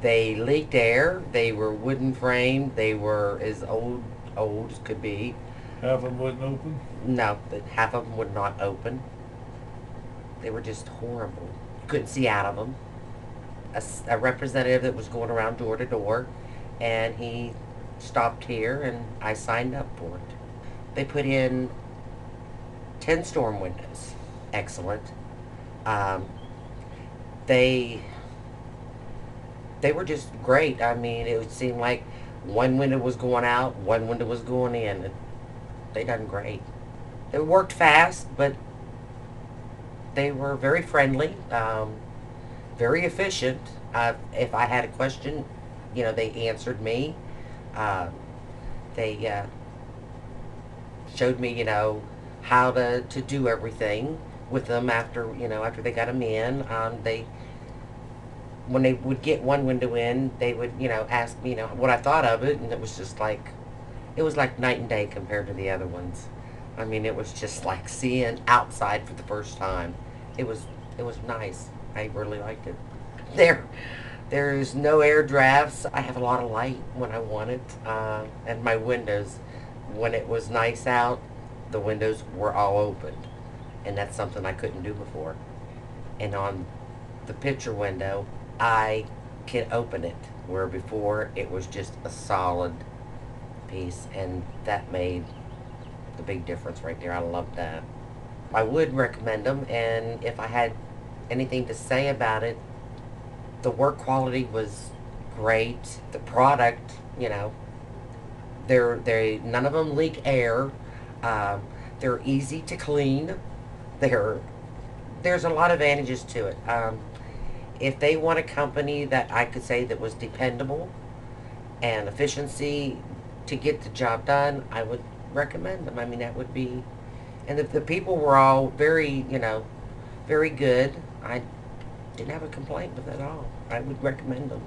They leaked air. They were wooden framed. They were as old old as could be. Half of them wasn't open? No, half of them would not open. They were just horrible. You couldn't see out of them. A representative that was going around door to door, and he stopped here, and I signed up for it. They put in ten storm windows. Excellent. Um, they they were just great. I mean, it would seem like one window was going out, one window was going in. They done great. They worked fast, but they were very friendly, um, very efficient. Uh, if I had a question, you know, they answered me. Uh, they uh, showed me, you know, how to, to do everything with them after, you know, after they got them in. Um, they, when they would get one window in, they would, you know, ask me, you know, what I thought of it, and it was just like, it was like night and day compared to the other ones. I mean, it was just like seeing outside for the first time. It was, it was nice. I really liked it. There, there's no air drafts. I have a lot of light when I want it, uh, and my windows, when it was nice out, the windows were all opened, and that's something I couldn't do before. And on the picture window, I can open it, where before it was just a solid piece, and that made the big difference right there. I love that. I would recommend them, and if I had anything to say about it, the work quality was great. The product, you know, they're they none of them leak air. Um, they're easy to clean. They're there's a lot of advantages to it. Um, if they want a company that I could say that was dependable and efficiency to get the job done, I would recommend them. I mean, that would be, and the, the people were all very, you know, very good. I didn't have a complaint with it at all. I would recommend them.